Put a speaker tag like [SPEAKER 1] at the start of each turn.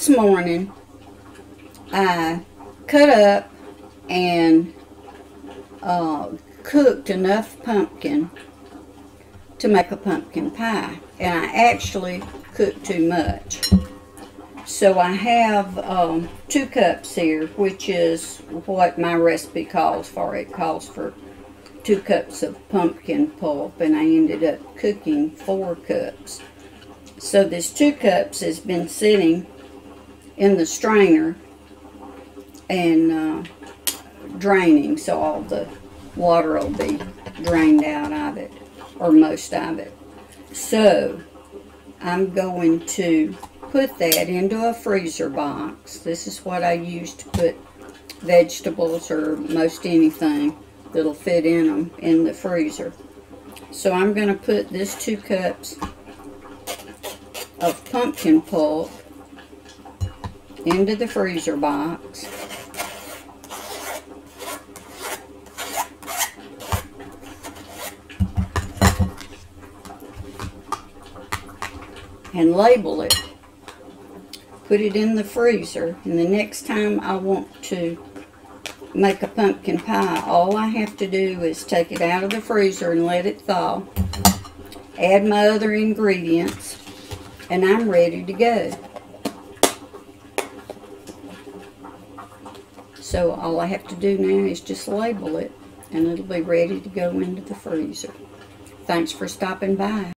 [SPEAKER 1] this morning I cut up and uh, cooked enough pumpkin to make a pumpkin pie. And I actually cooked too much. So I have um, two cups here, which is what my recipe calls for. It calls for two cups of pumpkin pulp, and I ended up cooking four cups. So this two cups has been sitting in the strainer and uh, draining, so all the water will be drained out of it, or most of it. So I'm going to put that into a freezer box. This is what I use to put vegetables or most anything that'll fit in them in the freezer. So I'm going to put this two cups of pumpkin pulp into the freezer box. And label it. Put it in the freezer. And the next time I want to make a pumpkin pie, all I have to do is take it out of the freezer and let it thaw. Add my other ingredients. And I'm ready to go. So all I have to do now is just label it and it'll be ready to go into the freezer. Thanks for stopping by.